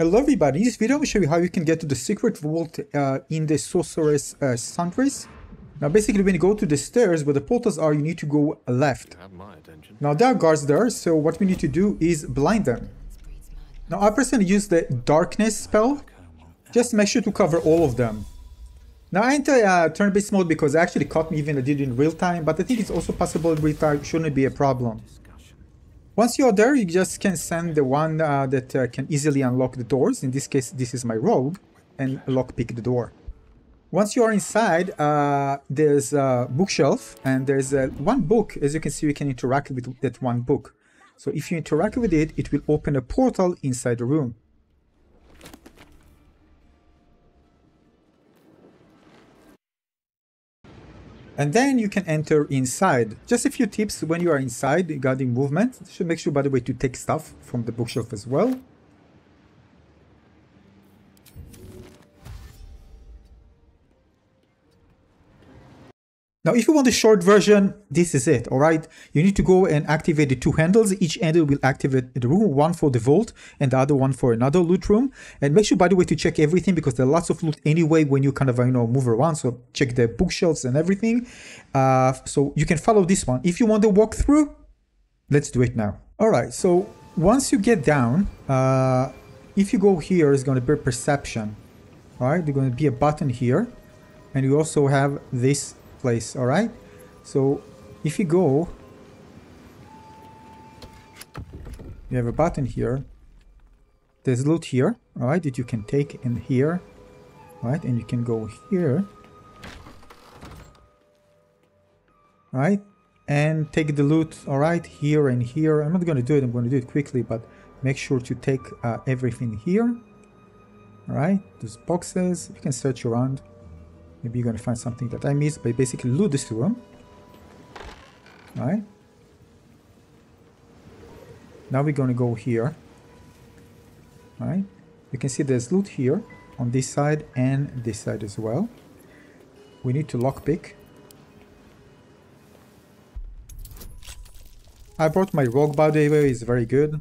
Hello everybody, in this video I will show you how you can get to the secret vault uh, in the Sorcerous uh. Now basically when you go to the stairs where the portals are, you need to go left. Now there are guards there, so what we need to do is blind them. Now I personally use the darkness spell, just make sure to cover all of them. Now I enter uh, turn-based mode because it actually caught me even I did in real time, but I think it's also possible in real time, shouldn't be a problem. Once you're there, you just can send the one uh, that uh, can easily unlock the doors. In this case, this is my rogue, and lockpick the door. Once you are inside, uh, there's a bookshelf, and there's uh, one book. As you can see, you can interact with that one book. So if you interact with it, it will open a portal inside the room. And then you can enter inside. Just a few tips when you are inside regarding movement. Should make sure, by the way, to take stuff from the bookshelf as well. Now, if you want the short version, this is it, all right? You need to go and activate the two handles. Each handle will activate the room, one for the vault and the other one for another loot room. And make sure, by the way, to check everything because there are lots of loot anyway when you kind of, you know, move around. So check the bookshelves and everything. Uh, so you can follow this one. If you want the walkthrough, let's do it now. All right, so once you get down, uh, if you go here, it's going to be perception. All right, there's going to be a button here. And you also have this place all right? So if you go you have a button here. There's loot here all right that you can take in here right and you can go here right and take the loot all right here and here. I'm not going to do it i'm going to do it quickly but make sure to take uh, everything here all right those boxes. You can search around Maybe you're gonna find something that I missed, but basically loot this room. Alright. Now we're gonna go here. Alright. You can see there's loot here on this side and this side as well. We need to lockpick. I brought my rogue by the way, it's very good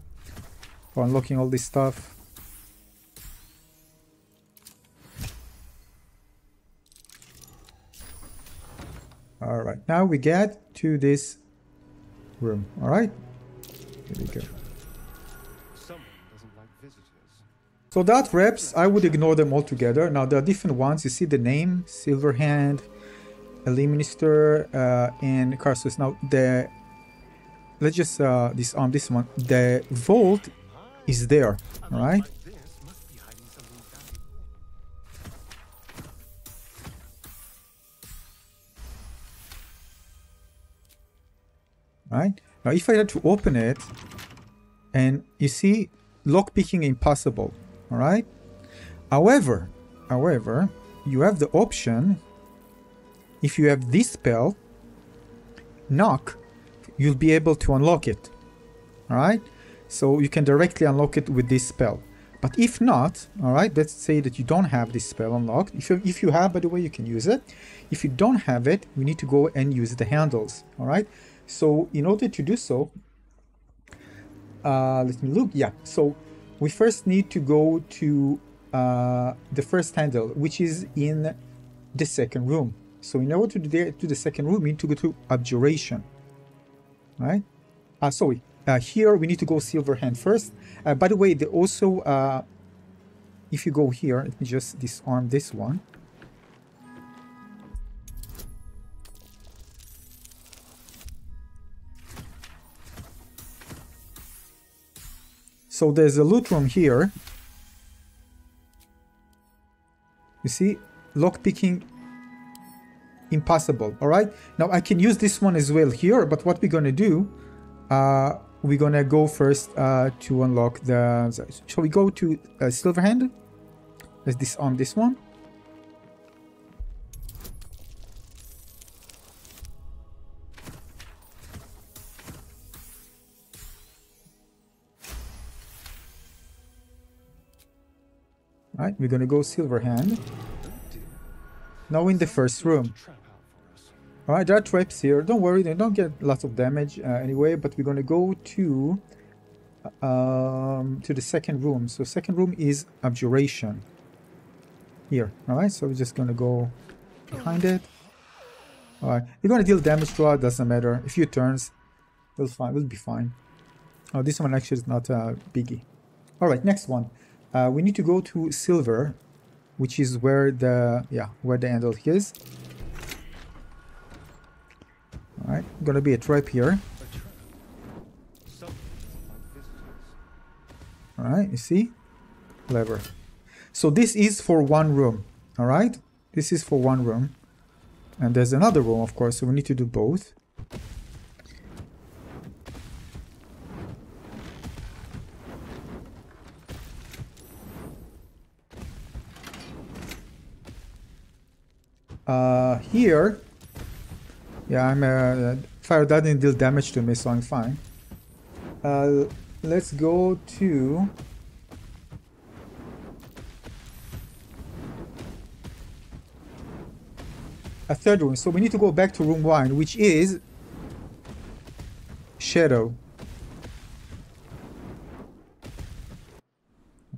for unlocking all this stuff. All right, now we get to this room. All right, here we go. So that reps, I would ignore them altogether. Now there are different ones. You see the name, Silverhand, Elminster, uh, and Karsus. Now the let's just uh, disarm this one. The vault is there. All right. Right? Now if I had to open it, and you see lockpicking impossible, all right? However, however, you have the option, if you have this spell, knock, you'll be able to unlock it, all right? So you can directly unlock it with this spell. But if not, all right, let's say that you don't have this spell unlocked. If you, if you have, by the way, you can use it. If you don't have it, we need to go and use the handles, all right? So in order to do so, uh, let me look. Yeah, so we first need to go to uh, the first handle, which is in the second room. So in order to get to the second room, we need to go to abjuration, right? Uh, sorry, uh, here we need to go silver hand first. Uh, by the way, they also, uh, if you go here, let me just disarm this one. So there's a loot room here. You see, lockpicking impossible. All right. Now I can use this one as well here, but what we're gonna do, uh, we're gonna go first uh, to unlock the. Shall we go to uh, Silverhand? Let's disarm this one. Right, we're gonna go Silverhand. Now in the first room. Alright, there are traps here. Don't worry, they don't get lots of damage uh, anyway, but we're gonna go to um, to the second room. So second room is abjuration. Here, alright? So we're just gonna go behind it. Alright, you're gonna deal damage to it, doesn't matter. A few turns, we'll fine, we'll be fine. Oh, this one actually is not a biggie. Alright, next one. Uh, we need to go to silver, which is where the yeah where the handle is. Alright, gonna be a trap here. Alright, you see? Clever. So this is for one room. Alright? This is for one room. And there's another room, of course, so we need to do both. Uh, here, yeah, I'm uh, fire that didn't deal damage to me, so I'm fine. Uh, let's go to a third room. So we need to go back to room one, which is shadow.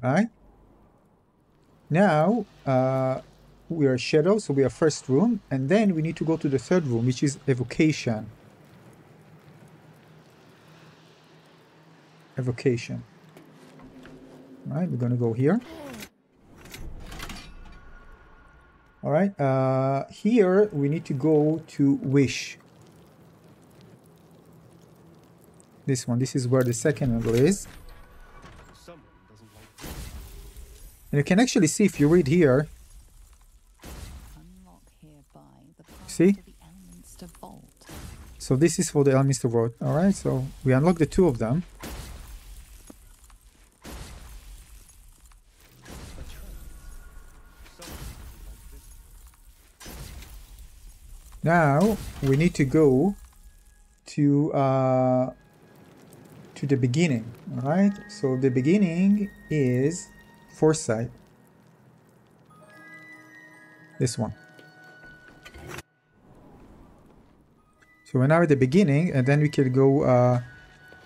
Right? Now, uh, we are shadow, so we are first room, and then we need to go to the third room, which is evocation. Evocation. All right, we're gonna go here. All right, uh, here we need to go to wish. This one, this is where the second angle is. And you can actually see if you read here, See? So this is for the Elminster Vault. Alright, so we unlock the two of them. Now we need to go to uh, to the beginning. Alright, so the beginning is foresight. This one. So we're now at the beginning, and then we can go uh,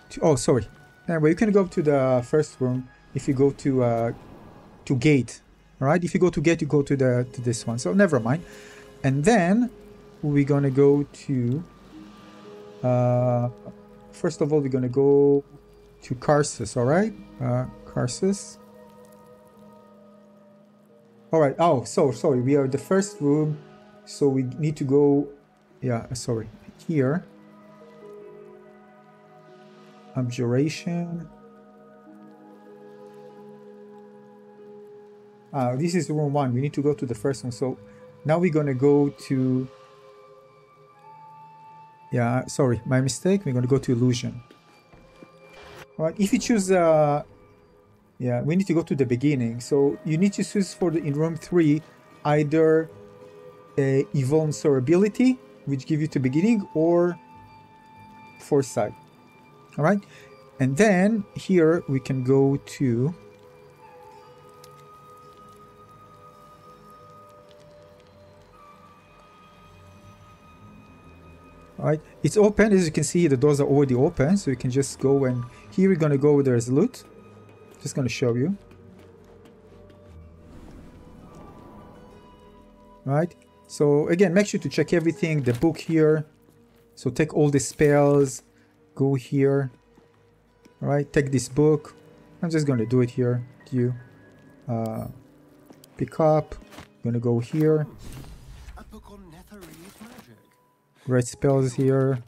to, oh, sorry. Anyway, you can go to the first room if you go to uh, to gate. All right, if you go to gate, you go to the to this one. So never mind. And then we're gonna go to. Uh, first of all, we're gonna go to Karsus. All right, uh, Karsus. All right. Oh, so sorry. We are the first room, so we need to go. Yeah, sorry here. Abjuration. Uh, this is room one. We need to go to the first one. So now we're gonna go to. Yeah, sorry, my mistake. We're gonna go to illusion. All right. If you choose, uh, yeah, we need to go to the beginning. So you need to choose for the in room three either a invulnerability which give you to beginning or foresight. All right. And then here we can go to All right, it's open. As you can see the doors are already open. So you can just go and here we're gonna go with the resolute. Just gonna show you. Right so again, make sure to check everything, the book here. So take all the spells, go here. All right, take this book. I'm just going to do it here. You uh, pick up. Gonna go here. Right spells here.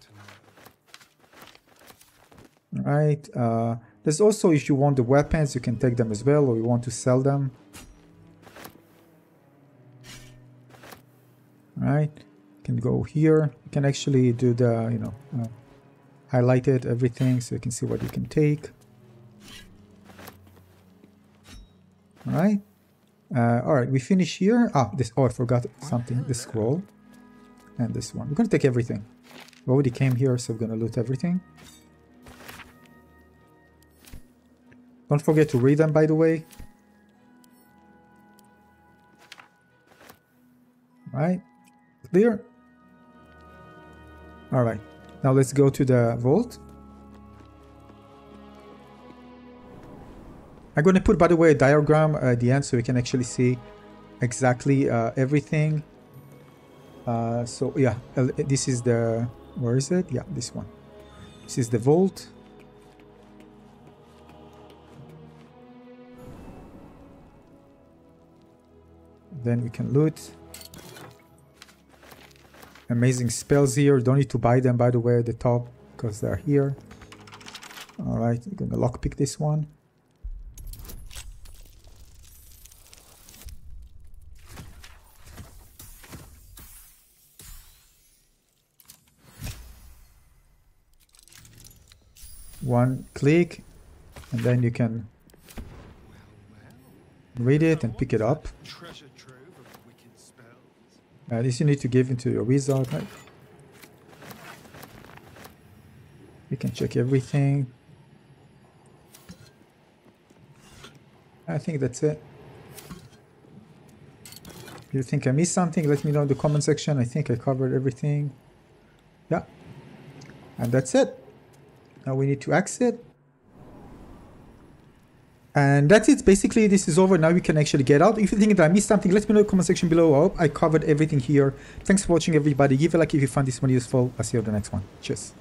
All right. Uh, there's also if you want the weapons, you can take them as well, or you want to sell them. Right? You can go here. You can actually do the you know uh, highlight it everything so you can see what you can take. All right. Uh, all right. We finish here. Ah this oh I forgot something. The scroll and this one. We're gonna take everything. We already came here so we're gonna loot everything. Don't forget to read them by the way. Right Clear? Alright, now let's go to the vault. I'm going to put, by the way, a diagram at the end so you can actually see exactly uh, everything. Uh, so yeah, this is the, where is it? Yeah, this one. This is the vault. Then we can loot. Amazing spells here. Don't need to buy them, by the way, at the top, because they're here. Alright, I'm gonna lockpick this one. One click, and then you can read it and pick it up. Uh, this you need to give into your wizard, right? You can check everything. I think that's it. If you think I missed something, let me know in the comment section. I think I covered everything. Yeah. And that's it. Now we need to exit. And that's it. Basically, this is over. Now you can actually get out. If you think that I missed something, let me know in the comment section below. I hope I covered everything here. Thanks for watching, everybody. Give a like if you found this one useful. I'll see you on the next one. Cheers.